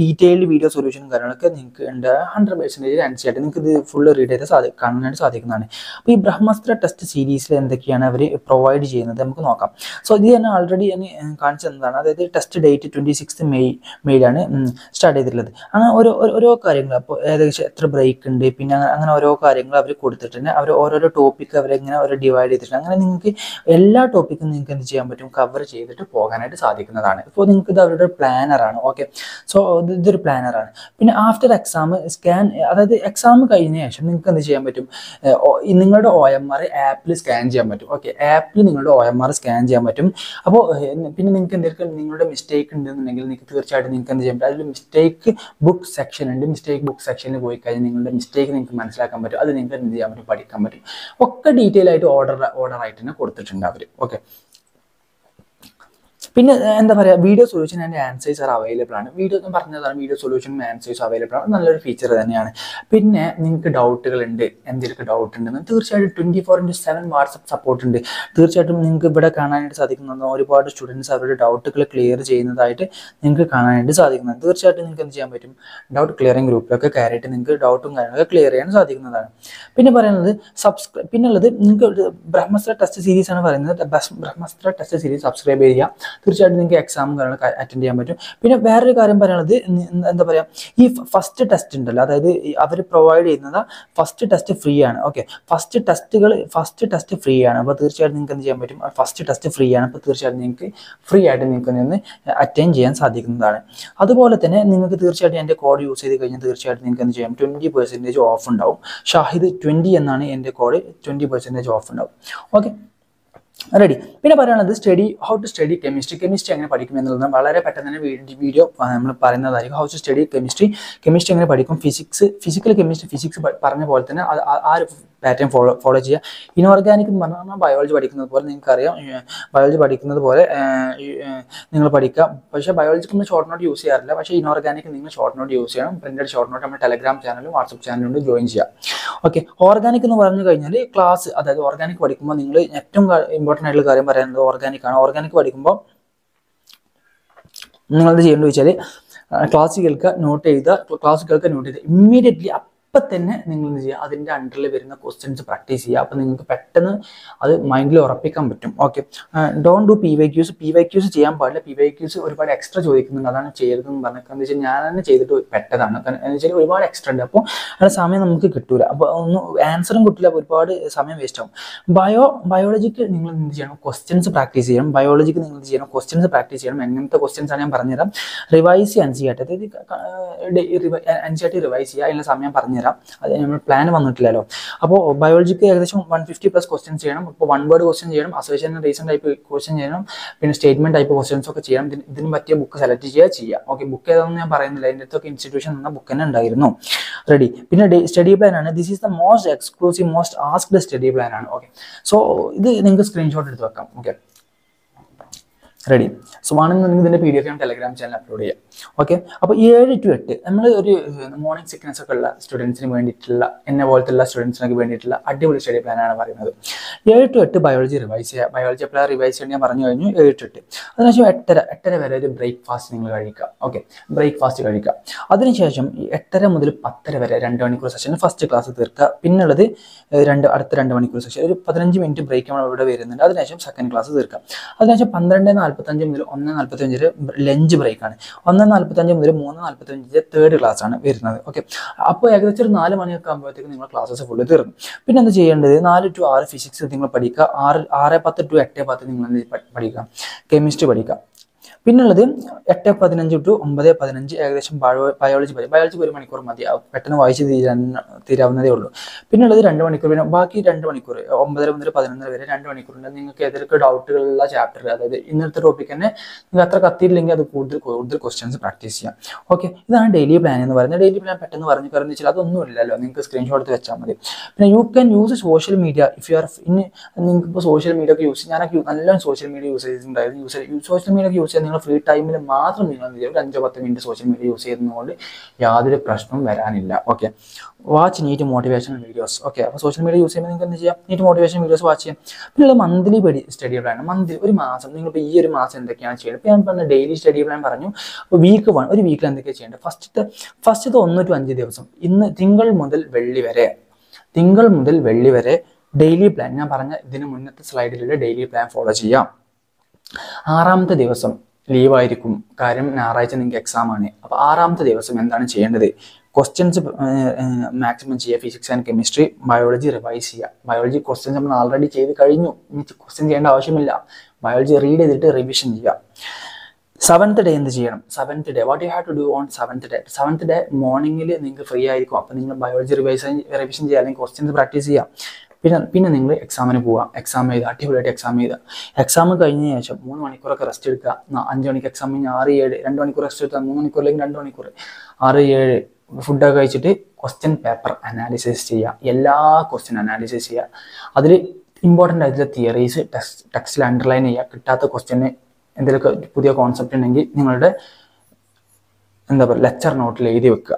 ഡീറ്റെയിൽഡ് വീഡിയോ സൊല്യൂഷനും കാര്യങ്ങളൊക്കെ നിങ്ങൾക്ക് ഉണ്ട്. ഹൺഡ്രഡ് പെർസെന്റേജ് ആൻസർ ആയിട്ട് നിങ്ങൾക്ക് ഇത് ഫുള്ള് റീഡ് ചെയ്ത് സാധി കാണാനായിട്ട് സാധിക്കുന്നതാണ്. അപ്പോൾ ഈ ബ്രഹ്മസ്ത്ര ടെസ്റ്റ് സീരീസിൽ എന്തൊക്കെയാണ് അവർ പ്രൊവൈഡ് ചെയ്യുന്നത് നമുക്ക് നോക്കാം. സോ ഇത് തന്നെ ഓൾറെഡി ഞാൻ കാണിച്ചു തന്നതാണ്. അതായത് test date twenty six May മെയ്യിലാണ് start ചെയ്തിട്ടുള്ളത്. അങ്ങനെ ഓരോ ഓരോ- കാര്യങ്ങൾ അപ്പോൾ ഏകദേശം എത്ര ബ്രേക്ക് ഉണ്ട് പിന്നെ അങ്ങനെ ഓരോ കാര്യങ്ങൾ അവർ കൊടുത്തിട്ടുണ്ട്. അവർ ഓരോരോ ടോപ്പിക്ക് അവരെങ്ങനെ അവർ ഡിവൈഡ് ചെയ്തിട്ടുണ്ട്. അങ്ങനെ നിങ്ങൾക്ക് എല്ലാ ടോപ്പിക്കും നിങ്ങൾക്ക് എന്ത് ചെയ്യാൻ പറ്റും? കവർ ചെയ്തിട്ട് പോകാനായിട്ട് സാധിക്കുന്നതാണ്. ഇപ്പോൾ നിങ്ങൾക്ക് ഇത് അവരുടെ പ്ലാനറാണ് ഓക്കെ സോ ഇതൊരു പ്ലാനറാണ് പിന്നെ ആഫ്റ്റർ എക്സാം സ്കാൻ അതായത് എക്സാം കഴിഞ്ഞ ശേഷം നിങ്ങൾക്ക് എന്ത് ചെയ്യാൻ പറ്റും? നിങ്ങളുടെ ഒ എം ആർ ആപ്പിൽ സ്കാൻ ചെയ്യാൻ പറ്റും. ഓക്കെ ആപ്പിൽ നിങ്ങളുടെ ഒ എം ആർ സ്കാൻ ചെയ്യാൻ പറ്റും. അപ്പോൾ പിന്നെ നിങ്ങൾക്ക് എന്തെങ്കിലും നിങ്ങളുടെ മിസ്റ്റേക്ക് ഉണ്ടെന്നുണ്ടെങ്കിൽ നിങ്ങൾക്ക് തീർച്ചയായിട്ടും നിങ്ങൾക്ക് എന്ത് ചെയ്യാൻ പറ്റും? അതിൽ മിസ്റ്റേക്ക് ബുക്ക് സെക്ഷൻ ഉണ്ട്. മിസ്റ്റേക്ക് ബുക്ക് സെക്ഷനിൽ പോയി കഴിഞ്ഞാൽ നിങ്ങളുടെ മിസ്റ്റേക്ക് നിങ്ങൾക്ക് മനസ്സിലാക്കാൻ പറ്റും. അത് നിങ്ങൾക്ക് എന്ത് ചെയ്യാൻ പറ്റും? പഠിക്കാൻ പറ്റും. ഒക്കെ ഡീറ്റെയിൽ ആയിട്ട് ഓർഡർ ഓർഡർ ആയിട്ട് തന്നെ കൊടുത്തിട്ടുണ്ട് അവർ ഓക്കെ പിന്നെ എന്താ പറയുക video solution and answers are available ആണ്. വീഡിയോ എന്ന് പറഞ്ഞതാണ് വീഡിയോ സൊല്യൂഷൻ ആൻസേഴ്സ് അവൈലബിൾ ആണ്. നല്ലൊരു ഫീച്ചർ തന്നെയാണ്. പിന്നെ നിങ്ങൾക്ക് ഡൗട്ടുകൾ ഉണ്ട്. എന്തെങ്കിലും ഡൗട്ട് ഉണ്ടെന്ന് തീർച്ചയായിട്ടും twenty four into seven WhatsApp support ഉണ്ട്. തീർച്ചയായിട്ടും നിങ്ങൾക്ക് ഇവിടെ കാണാനായിട്ട് സാധിക്കുന്ന ഒരുപാട് സ്റ്റുഡൻസ് അവരുടെ ഡൗട്ടുകൾ ക്ലിയർ ചെയ്യുന്നതായിട്ട് നിങ്ങൾക്ക് കാണാനായിട്ട് സാധിക്കുന്നത് തീർച്ചയായിട്ടും നിങ്ങൾക്ക് എന്ത് ചെയ്യാൻ പറ്റും? ഡൗട്ട് ക്ലിയറിംഗ് ഗ്രൂപ്പിലൊക്കെ കയറിയിട്ട് നിങ്ങൾക്ക് ഡൗട്ടും കാര്യങ്ങളൊക്കെ ക്ലിയർ ചെയ്യാൻ സാധിക്കുന്നതാണ്. പിന്നെ പറയുന്നത് സബ്സ്ക്രൈബ് പിന്നെ ഉള്ളത് നിങ്ങൾക്ക് ബ്രഹ്മസ്ത്ര ടെസ്റ്റ് സീരീസ് ആണ് പറയുന്നത്. ബ്രഹ്മസ്ത്ര ടെസ്റ്റ് സീരീസ് സബ്സ്ക്രൈബ് ചെയ്യുക. തീർച്ചയായിട്ടും നിങ്ങൾക്ക് എക്സാം കാര്യങ്ങളൊക്കെ അറ്റൻഡ് ചെയ്യാൻ പറ്റും. പിന്നെ വേറൊരു കാര്യം പറയുന്നത് എന്താ പറയുക ഈ ഫസ്റ്റ് ടെസ്റ്റ് ഉണ്ടല്ലോ അതായത് അവർ പ്രൊവൈഡ് ചെയ്യുന്നത് ഫസ്റ്റ് ടെസ്റ്റ് ഫ്രീ ആണ്. ഓക്കെ ഫസ്റ്റ് ടെസ്റ്റുകൾ ഫസ്റ്റ് ടെസ്റ്റ് ഫ്രീ ആണ്. അപ്പോൾ തീർച്ചയായിട്ടും നിങ്ങൾക്ക് എന്ത് ചെയ്യാൻ പറ്റും? ഫസ്റ്റ് ടെസ്റ്റ് ഫ്രീ ആണ്. അപ്പോൾ തീർച്ചയായിട്ടും നിങ്ങൾക്ക് ഫ്രീ ആയിട്ട് നിങ്ങൾക്ക് നിന്ന് അറ്റൻഡ് ചെയ്യാൻ സാധിക്കുന്നതാണ്. അതുപോലെ തന്നെ നിങ്ങൾക്ക് തീർച്ചയായിട്ടും എന്റെ കോഡ് യൂസ് ചെയ്ത് കഴിഞ്ഞാൽ തീർച്ചയായിട്ടും നിങ്ങൾക്ക് എന്ത് ചെയ്യാം? ട്വന്റി പെർസെന്റേജ് ഓഫ് ഉണ്ടാവും. ഷാഹിദ് ട്വന്റി എന്നാണ് എന്റെ കോഡ് ട്വന്റി പെർസെന്റേജ് ഓഫ് ഉണ്ടാവും. Okay ready. പിന്നെ പറയുന്നത് study how to study chemistry chemistry എങ്ങനെ പഠിക്കും എന്നുള്ളത് വളരെ പെട്ടെന്ന് തന്നെ വീഡിയോ നമ്മൾ പറയുന്നതായിരിക്കും. How to study chemistry chemistry എങ്ങനെ പഠിക്കും? ഫിസിക്സ് ഫിസിക്കൽ കെമിസ്ട്രി ഫിസിക്സ് പറഞ്ഞ പോലെ തന്നെ ആ- പാറ്റേൺ ഫോളോ ഫോളോ ചെയ്യുക. ഇനോർഗാനിക് എന്ന് പറഞ്ഞാൽ ബയോളജി പഠിക്കുന്നത് പോലെ നിങ്ങൾക്കറിയാം. ബയോളജി പഠിക്കുന്നത് പോലെ നിങ്ങൾ പഠിക്കുക. പക്ഷേ ബയോളജിക്ക് നമ്മൾ ഷോർട്ട് നോട്ട് യൂസ് ചെയ്യാറില്ല. പക്ഷേ ഇനോർഗാനിക് നിങ്ങൾ ഷോർട്ട് നോട്ട് യൂസ് ചെയ്യണം. പ്രിന്റഡ് ഷോർട്ട് നോട്ട് നമ്മൾ ടെലഗ്രാം ചാനലും വാട്സപ്പ് ചാനലും ഉണ്ട് ജോയിൻ ചെയ്യുക. ഓക്കെ ഓർഗാനിക് എന്ന് പറഞ്ഞു കഴിഞ്ഞാൽ ക്ലാസ് അതായത് ഓർഗാനിക് പഠിക്കുമ്പോൾ നിങ്ങൾ ഏറ്റവും ഇമ്പോർട്ടന്റ് ആയിട്ടുള്ള കാര്യം പറയുന്നത് ഓർഗാനിക് ആണ്. ഓർഗാനിക് പഠിക്കുമ്പോൾ നിങ്ങൾ എന്ത് ചെയ്യേണ്ടത് വെച്ചാൽ ക്ലാസ് കേൾക്കുക നോട്ട് ചെയ്ത ക്ലാസ് കേൾക്കുക നോട്ട് ചെയ്ത് ഇമ്മീഡിയറ്റ്ലി അപ്പം തന്നെ നിങ്ങൾ ചെയ്യുക? അതിന്റെ അണ്ടറിൽ വരുന്ന ക്വസ്റ്റ്യൻസ് പ്രാക്ടീസ് ചെയ്യുക. അപ്പം നിങ്ങൾക്ക് പെട്ടെന്ന് അത് മൈൻഡിൽ ഉറപ്പിക്കാൻ പറ്റും. Okay don't do P Y Qs P Y Qs ചെയ്യാൻ പാടില്ല. പി വൈ ക്യൂസ് ഒരുപാട് എക്സ്ട്രാ ചോദിക്കുന്നുണ്ട്. അതാണ് ചെയ്യരുതെന്ന് പറഞ്ഞത്. എന്താ വെച്ചാൽ ഞാൻ തന്നെ ചെയ്തിട്ട് പെട്ടതാണ്. എന്ന് വെച്ചാൽ ഒരുപാട് എക്സ്ട്രാ ഉണ്ട്. അപ്പോൾ ആ സമയം നമുക്ക് കിട്ടൂല. അപ്പോൾ ഒന്ന് ആൻസറും കിട്ടില്ല ഒരുപാട് സമയം വേസ്റ്റ് ആവും. ബയോ ബയോളജിക്ക് നിങ്ങൾ എന്ത് ചെയ്യണം? ക്വസ്റ്റ്യൻസ് പ്രാക്ടീസ് ചെയ്യണം. ബയോളജിക്ക് നിങ്ങൾ എന്ത് ചെയ്യണം? ക്വസ്റ്റ്യൻസ് പ്രാക്ടീസ് ചെയ്യണം. എങ്ങനത്തെ ക്വസ്റ്റ്യൻസ് ആണ് ഞാൻ പറഞ്ഞുതരാം. റിവൈസ് ചെയ്യാൻ ചെയ്യാം. അതായത് അഞ്ചായിട്ട് റിവൈസ് ചെയ്യുക അതിനുള്ള സമയം പറഞ്ഞുതരാം അത് നമ്മൾ പ്ലാൻ വന്നിട്ടില്ലല്ലോ. അപ്പോൾ ബയോളജിക്ക് ഏകദേശം വൺ ഫിഫ്റ്റി പ്ലസ് ക്വസ്റ്റൻസ് ചെയ്യണം. ഇപ്പോൾ വൺ വേർഡ് ക്വസ്റ്റ്യൻ ചെയ്യണം. അസോസിയേഷൻ റീസൺ ടൈപ്പ് ക്വസ്റ്റ്യൻ ചെയ്യണം. പിന്നെ സ്റ്റേറ്റ്മെന്റ് ടൈപ്പ് ക്വസ്റ്റ്യൻസ് ഒക്കെ ചെയ്യണം. ഇതിന് പറ്റിയ ബുക്ക് സെലക്ട് ചെയ്യുക ചെയ്യുക. ഓക്കെ ബുക്ക് ഏതാണെന്ന് ഞാൻ പറയുന്നില്ല. അതിന്റെ അടുത്തൊക്കെ ഇൻസ്റ്റിറ്റ്യൂഷൻ എന്ന ബുക്ക് തന്നെ ഉണ്ടായിരുന്നു. റെഡി പിന്നെ സ്റ്റഡി പ്ലാൻ ആണ്. This is the most exclusive most asked study plan ആണ്. ഓക്കെ സോ ഇത് നിങ്ങൾക്ക് സ്ക്രീൻഷോട്ട് എടുത്ത് വെക്കാം. ഓക്കെ റെഡി സോ ആണെന്നുണ്ടെങ്കിൽ ഇതിന്റെ പി ഡി എഫ് ഞാൻ ടെലഗ്രാം ചാനൽ അപ്ലോഡ് ചെയ്യാം. ഓക്കെ അപ്പോൾ ഏഴ് ടു എട്ട് നമ്മൾ ഒരു മോർണിംഗ് സിക്നസ് ഒക്കെ ഉള്ള സ്റ്റുഡൻസിന് വേണ്ടിയിട്ടുള്ള എന്നെ പോലത്തുള്ള സ്റ്റുഡൻസിനൊക്കെ വേണ്ടിയിട്ടുള്ള അടിപൊളി സ്റ്റഡി പ്ലാനാണ് പറയുന്നത്. ഏഴ് ടു എട്ട് ബയോളജി റിവൈസ് ചെയ്യുക ബയോളജി എപ്പോഴാണ് റിവൈസ് ചെയ്യാൻ ഞാൻ പറഞ്ഞു കഴിഞ്ഞു. ഏഴ് ടു എട്ട്. അതിനുശേഷം എട്ടര എട്ടര വരെ ഒരു ബ്രേക്ക്ഫാസ്റ്റ് നിങ്ങൾ കഴിക്കുക. ഓക്കെ ബ്രേക്ക്ഫാസ്റ്റ് കഴിക്കുക. അതിനുശേഷം എട്ടര മുതൽ പത്തര വരെ രണ്ട് മണിക്കൂർ സെഷൻ ഫസ്റ്റ് ക്ലാസ് തീർക്കുക. പിന്നുള്ളത് രണ്ട് അടുത്ത രണ്ട് മണിക്കൂർ സെഷൻ ഒരു പതിനഞ്ച് മിനിറ്റ് ബ്രേക്ക് നമ്മൾ ഇവിടെ വരുന്നുണ്ട്. അതിനുശേഷം സെക്കൻഡ് ക്ലാസ് തീർക്കുക. അതിനുശേഷം പന്ത്രണ്ട് നാൽപ്പത്തഞ്ച് മുതൽ ഒന്ന് നാൽപ്പത്തഞ്ച് വരെ ലഞ്ച് ബ്രേക്കാണ്. ഒന്ന് നാൽപ്പത്തഞ്ച് മുതൽ മൂന്ന് നാൽപ്പത്തഞ്ച് വരെ തേർഡ് ക്ലാസ് ആണ് വരുന്നത്. ഓക്കെ അപ്പോൾ ഏകദേശം ഒരു നാല് മണിയൊക്കെ ആകുമ്പോഴത്തേക്ക് നിങ്ങൾ ക്ലാസ്സസ് ഫുള്ള് തീർന്നു പിന്നെ എന്ത് ചെയ്യേണ്ടത്? നാല് ടു ആറ് ഫിസിക്സ് നിങ്ങൾ പഠിക്കുക. ആറ് ആറ് പത്ത് ടു എട്ട് പത്ത് നിങ്ങൾ പഠിക്കുക. കെമിസ്ട്രി പഠിക്കുക. പിന്നുള്ളത് എട്ട് പതിനഞ്ച് ടു ഒമ്പത് പതിനഞ്ച് ഏകദേശം ബയോ ബയോളജി പഠിക്കും ബയോളജി ഒരു മണിക്കൂർ മതി. പെട്ടെന്ന് വായിച്ച് തീരാൻ തീരാവുന്നതേ ഉള്ളൂ. പിന്നുള്ളത് രണ്ട് മണിക്കൂർ പിന്നെ ബാക്കി രണ്ട് മണിക്കൂർ ഒമ്പതര മുതൽ പതിനൊന്നര വരെ രണ്ട് മണിക്കൂറുണ്ട്. നിങ്ങൾക്ക് ഏതൊക്കെ ഡൗട്ടുകളുള്ള ചാപ്റ്റർ അതായത് ഇന്നത്തെ ടോപ്പിക് തന്നെ നിങ്ങൾ അത്ര കത്തിയില്ലെങ്കിൽ അത് കൂടുതൽ കൂടുതൽ ക്വസ്റ്റ്യൻസ് പ്രാക്ടീസ് ചെയ്യാം. ഓക്കെ ഇതാണ് ഡെയിലി പ്ലാൻ എന്ന് പറയുന്നത്. ഡെയിലി പ്ലാൻ പെട്ടെന്ന് പറഞ്ഞു കാരണം വെച്ചാൽ അതൊന്നും ഇല്ലല്ലോ. നിങ്ങൾക്ക് സ്ക്രീൻഷോട്ട് എടുത്ത് വെച്ചാൽ മതി. പിന്നെ you can use social media if you are ഇനി നിങ്ങൾക്ക് ഇപ്പോൾ സോഷ്യൽ മീഡിയ ഒക്കെ യൂസ് ഞാനൊക്കെ നല്ലോണം സോഷ്യൽ മീഡിയ യൂസ് ചെയ്തിട്ടുണ്ടായിരുന്നു. യൂസ് സോഷ്യൽ മീഡിയ ഒക്കെ യൂസ് ചെയ്യാൻ നിങ്ങൾ ഫ്രീ ടൈമിൽ മാത്രം നിങ്ങൾ എന്ത് ഒരു അഞ്ചോ പത്ത് മിനിറ്റ് സോഷ്യൽ മീഡിയ യൂസ് ചെയ്യുന്നതുകൊണ്ട് യാതൊരു പ്രശ്നവും വരാനില്ല. Okay watch NEET motivational videos okay അപ്പോൾ സോഷ്യൽ മീഡിയ യൂസ് ചെയ്യുമ്പോൾ നിങ്ങൾക്ക് എന്ത് ചെയ്യാം? നീറ്റ് മോട്ടിവേഷൻ വീഡിയോസ് വാച്ച് ചെയ്യാം. പിന്നെ മന്ത്ലി സ്റ്റഡി പ്ലാൻ മന്ത്ലി ഒരു മാസം നിങ്ങളിപ്പോൾ ഈ ഒരു മാസം എന്തൊക്കെയാണ് ചെയ്യുന്നത് ഇപ്പോൾ ഞാൻ പറഞ്ഞ ഡെയിലി സ്റ്റഡി പ്ലാൻ പറഞ്ഞു. അപ്പോൾ വീക്ക് വൺ ഒരു വീക്കിൽ എന്തൊക്കെയാണ് ചെയ്യേണ്ടത്? ഫസ്റ്റ് ഫസ്റ്റത്തെ ഒന്ന് ടു അഞ്ച് ദിവസം. ഇന്ന് തിങ്കൾ മുതൽ വെള്ളി വരെ തിങ്കൾ മുതൽ വെള്ളി വരെ ഡെയിലി പ്ലാൻ ഞാൻ പറഞ്ഞ ഇതിന് മുന്നത്തെ സ്ലൈഡിലുള്ള ഡെയിലി പ്ലാൻ ഫോളോ ചെയ്യാം. ആറാമത്തെ ദിവസം ലീവായിരിക്കും. കാര്യം ഞായറാഴ്ച നിങ്ങൾക്ക് എക്സാം ആണ്. അപ്പോൾ ആറാമത്തെ ദിവസം എന്താണ് ചെയ്യേണ്ടത്? ക്വസ്റ്റ്യൻസ് മാക്സിമം ചെയ്യുക physics and chemistry biology revise ചെയ്യുക ബയോളജി ക്വസ്റ്റ്യൻസ് നമ്മൾ ആൾറെഡി ചെയ്ത് കഴിഞ്ഞു. ഇനി ക്വസ്റ്റ്യൻ ചെയ്യേണ്ട ആവശ്യമില്ല. ബയോളജി റീഡ് ചെയ്തിട്ട് റിവിഷൻ ചെയ്യുക സെവൻത്ത് ഡേ എന്ത് ചെയ്യണം? Seventh day what you have to do on seventh day seventh day മോർണിംഗിൽ നിങ്ങൾക്ക് ഫ്രീ ആയിരിക്കും. അപ്പോൾ നിങ്ങൾ ബയോളജി റിവൈസ് റിവിഷൻ ചെയ്യുക അല്ലെങ്കിൽ ക്വസ്റ്റ്യൻസ് പ്രാക്ടീസ് ചെയ്യുക പിന്നെ പിന്നെ നിങ്ങൾ എക്സാമിന് പോവുക. എക്സാം എഴുതുക അടിപൊളിയായിട്ട് എക്സാം എഴുതുക. എക്സാം കഴിഞ്ഞ ശേഷം മൂന്ന് മണിക്കൂറൊക്കെ റെസ്റ്റ് എടുക്കുക. അഞ്ച് മണിക്ക് എക്സാം കഴിഞ്ഞ് ആറ് ഏഴ് രണ്ട് മണിക്കൂർ റെസ്റ്റ് എടുത്താൽ മൂന്ന് മണിക്കൂർ അല്ലെങ്കിൽ രണ്ട് മണിക്കൂർ ആറ് ഏഴ് ഫുഡൊക്കെ കഴിച്ചിട്ട് ക്വസ്റ്റ്യൻ പേപ്പർ അനാലിസിസ് ചെയ്യുക. എല്ലാ ക്വസ്റ്റ്യൻ അനാലിസിസ് ചെയ്യുക. അതിൽ ഇമ്പോർട്ടന്റ് ആയിട്ടുള്ള തിയറീസ് ടെക്സ്റ്റ് ടെക്സ്റ്റിൽ അണ്ടർലൈൻ ചെയ്യുക. കിട്ടാത്ത ക്വസ്റ്റ്യന് എന്തെങ്കിലുമൊക്കെ പുതിയ കോൺസെപ്റ്റ് ഉണ്ടെങ്കിൽ നിങ്ങളുടെ എന്താ പറയുക ലെക്ചർ നോട്ടിൽ എഴുതി വെക്കുക.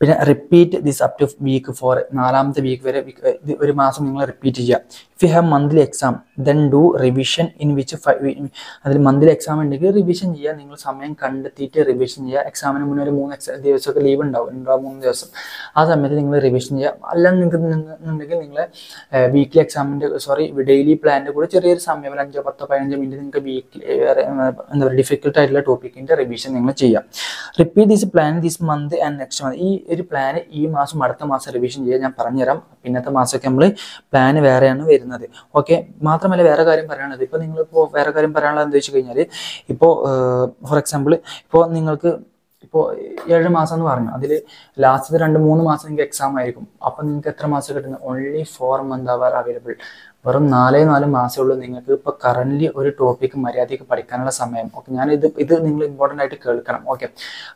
പിന്നെ repeat this up to week four നാലാമത്തെ വീക്ക് വരെ ഒരു മാസം നിങ്ങൾ റിപ്പീറ്റ് ചെയ്യുക. If you have monthly exam then do revision in which അതിൽ മന്ത്ലി എക്സാം ഉണ്ടെങ്കിൽ റിവിഷൻ ചെയ്യുക. നിങ്ങൾ സമയം കണ്ടെത്തിയിട്ട് റിവിഷൻ ചെയ്യുക. എക്സാമിന് മുന്നേ ഒരു മൂന്ന് എക്സാം ദിവസമൊക്കെ ലീവ് ഉണ്ടാവും. രണ്ടോ മൂന്ന് ദിവസം. ആ സമയത്ത് നിങ്ങൾ റിവിഷൻ ചെയ്യുക. അല്ലാതെ നിങ്ങൾക്ക് നിന്നുണ്ടെങ്കിൽ നിങ്ങൾ വീക്ക്ലി എക്സാമിന്റെ സോറി ഡെയിലി പ്ലാനിന്റെ കൂടെ ചെറിയൊരു സമയം ഒരു അഞ്ചോ പത്തോ പതിനഞ്ചോ മിനിറ്റ് നിങ്ങൾക്ക് വീക്കിലി എന്താ പറയുക ഡിഫിക്കൽട്ട് ആയിട്ടുള്ള ടോപ്പിക്കിന്റെ റിവിഷൻ നിങ്ങൾ ചെയ്യാം. Repeat this plan this month and next month ഈ ഒരു പ്ലാന് ഈ മാസം അടുത്ത മാസം റിവിഷൻ ചെയ്യാൻ ഞാൻ പറഞ്ഞുതരാം. പിന്നത്തെ മാസമൊക്കെ നമ്മൾ പ്ലാന് വേറെയാണ് വരുന്നത്. ഓക്കെ മാത്രമല്ല വേറെ കാര്യം പറയാനുള്ളത്. ഇപ്പോൾ നിങ്ങളിപ്പോൾ വേറെ കാര്യം പറയാനുള്ളത് എന്താ വെച്ച് കഴിഞ്ഞാൽ ഇപ്പോൾ ഫോർ എക്സാമ്പിൾ ഇപ്പോൾ നിങ്ങൾക്ക് ഇപ്പോൾ ഏഴ് മാസം എന്ന് പറഞ്ഞു. അതിൽ ലാസ്റ്റത്തെ രണ്ട് മൂന്ന് മാസം നിങ്ങൾക്ക് എക്സാം ആയിരിക്കും. അപ്പം നിങ്ങൾക്ക് എത്ര മാസം കിട്ടുന്നത് ഓൺലി ഫോർ മന്ത് അവർ അവൈലബിൾ വെറും നാലേ നാല് മാസമേ ഉള്ളൂ നിങ്ങൾക്ക് ഇപ്പോൾ കറന്റ് ഒരു ടോപ്പിക്ക് മര്യാദയ്ക്ക് പഠിക്കാനുള്ള സമയം. ഓക്കെ ഞാൻ ഇത് ഇത് നിങ്ങൾ ഇമ്പോർട്ടന്റ് ആയിട്ട് കേൾക്കണം. ഓക്കെ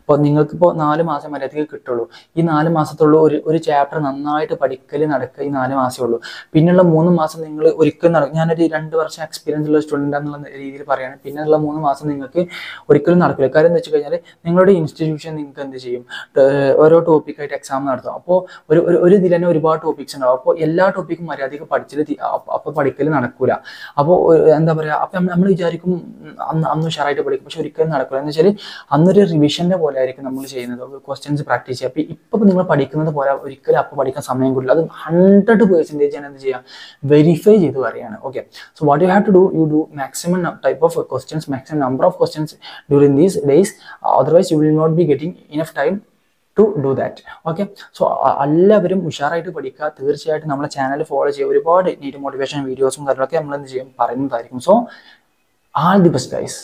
അപ്പോൾ നിങ്ങൾക്ക് ഇപ്പോൾ നാല് മാസം മര്യാദയ്ക്ക് കിട്ടുള്ളൂ. ഈ നാല് മാസത്തുള്ളൂ ഒരു ഒരു ചാപ്റ്റർ നന്നായിട്ട് പഠിക്കൽ നടക്കുക ഈ നാല് മാസമേ ഉള്ളൂ. പിന്നെയുള്ള മൂന്ന് മാസം നിങ്ങൾ ഒരിക്കലും നടക്കും ഞാനൊരു രണ്ട് വർഷം എക്സ്പീരിയൻസ് ഉള്ള സ്റ്റുഡന്റ് എന്നുള്ള രീതിയിൽ പറയുകയാണ് പിന്നെയുള്ള മൂന്ന് മാസം നിങ്ങൾക്ക് ഒരിക്കലും നടക്കില്ല. കാര്യം എന്ന് വെച്ച് കഴിഞ്ഞാൽ നിങ്ങളുടെ ഇൻസ്റ്റിറ്റ്യൂഷൻ നിങ്ങൾക്ക് എന്ത് ചെയ്യും? ഓരോ ടോപ്പിക്കായിട്ട് എക്സാം നടത്തും. അപ്പോൾ ഒരു ഒരു ഇതിൽ തന്നെ ഒരുപാട് ടോപ്പിക്സ് ഉണ്ടാവും. അപ്പോൾ എല്ലാ ടോപ്പിക്കും മര്യാദയ്ക്ക് പഠിച്ചിട്ട് അപ്പോൾ പഠിക്കൽ നടക്കൂല. അപ്പോൾ എന്താ പറയുക അപ്പം നമ്മൾ വിചാരിക്കും അന്ന് അന്ന് ഉഷാറായിട്ട് പഠിക്കും. പക്ഷെ ഒരിക്കലും നടക്കില്ല എന്ന് വെച്ചാൽ അന്നൊരു റിവിഷന്റെ പോലെ ആയിരിക്കും നമ്മൾ ചെയ്യുന്നത് ക്വസ്റ്റ്യൻസ് പ്രാക്ടീസ് ചെയ്യുക. അപ്പോൾ ഇപ്പം നിങ്ങൾ പഠിക്കുന്നത് പോലെ ഒരിക്കലും അപ്പോൾ പഠിക്കാൻ സമയം കിട്ടില്ല അത് ഹൺഡ്രഡ് പേഴ്സന്റേജ് ഞാൻ എന്ത് ചെയ്യാം? വെരിഫൈ ചെയ്ത് പറയാണ് okay so what you have to do you do maximum type of questions maximum number of questions during these days otherwise you will not be getting enough time to do that okay so എല്ലാവരും ഉഷാറായിട്ട് പഠിക്കുക. തീർച്ചയായിട്ടും നമ്മളെ channel follow ചെയ്യുക. ഒരുപാട് NEET motivation വീഡിയോസും കാര്യങ്ങളൊക്കെ നമ്മൾ എന്ത് ചെയ്യും? പറയുന്നതായിരിക്കും. So all the best guys